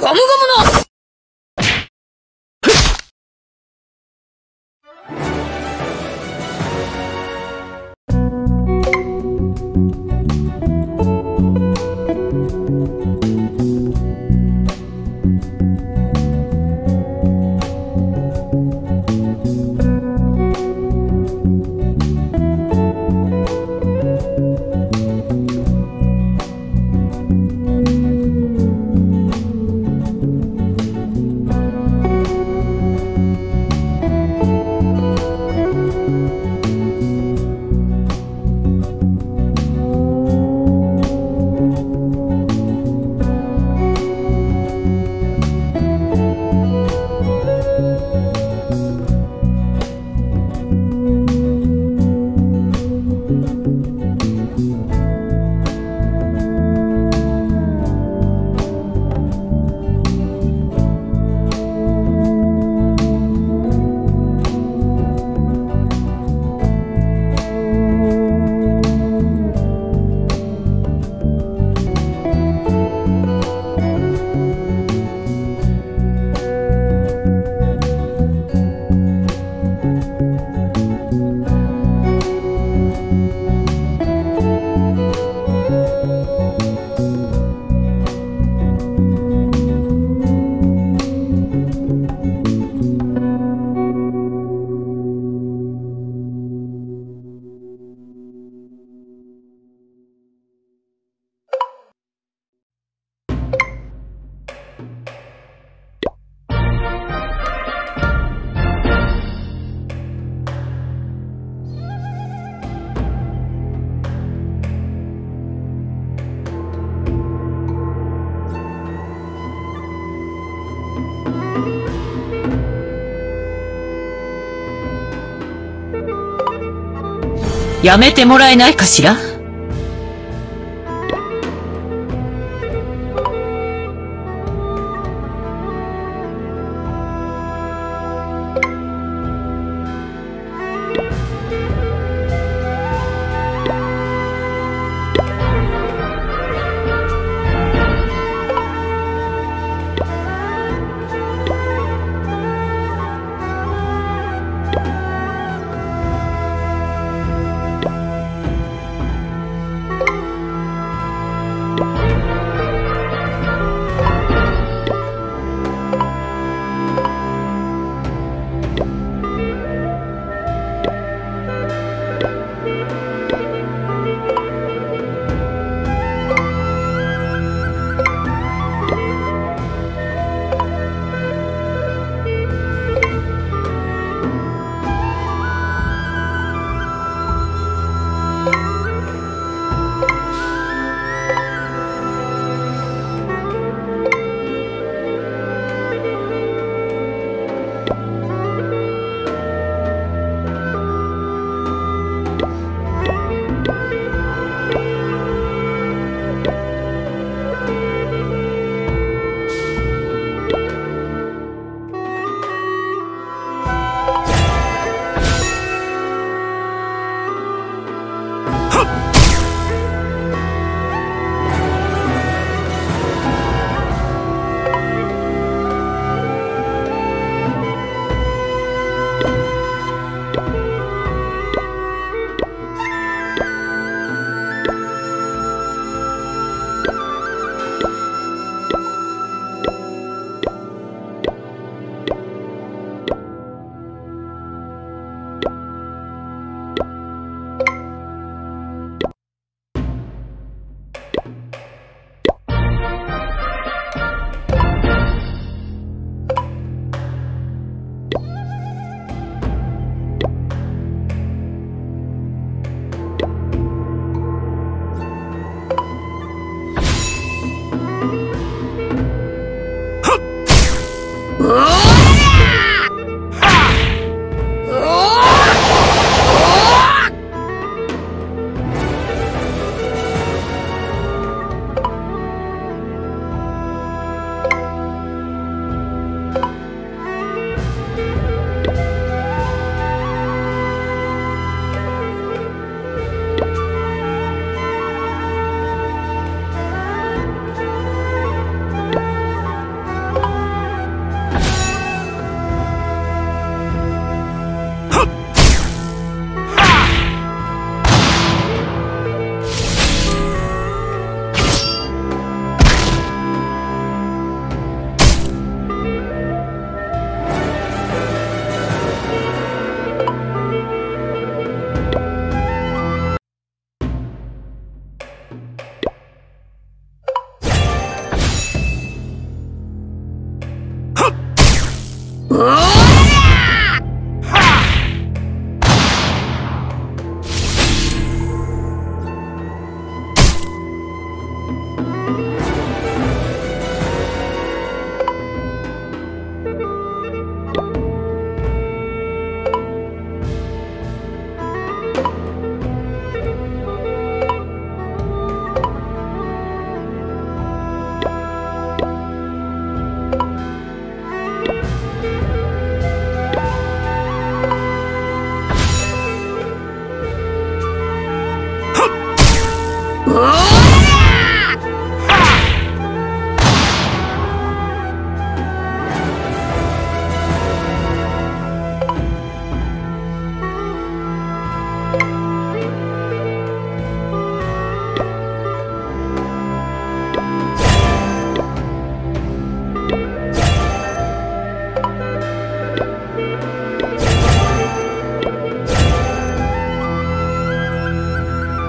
ゴムゴムのやめてもらえないかしら？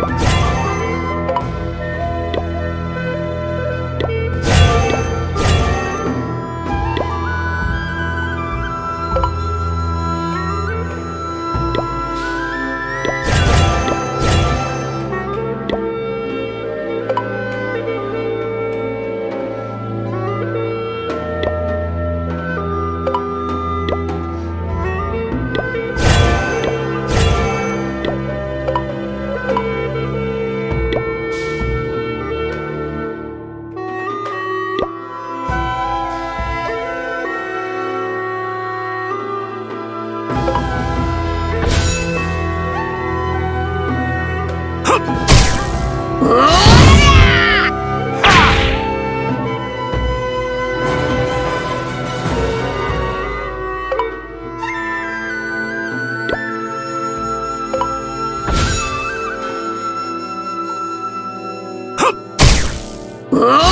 Thank. Whoa!